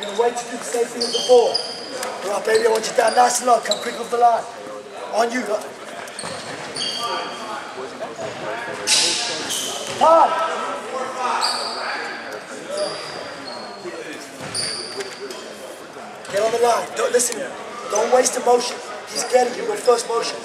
You're gonna wait to do the same thing as before. All right, baby, I want you down nice and low. Come quick off the line. On you, look. Time. Get on the line. Don't listen. Don't waste emotion. He's getting you with first motion.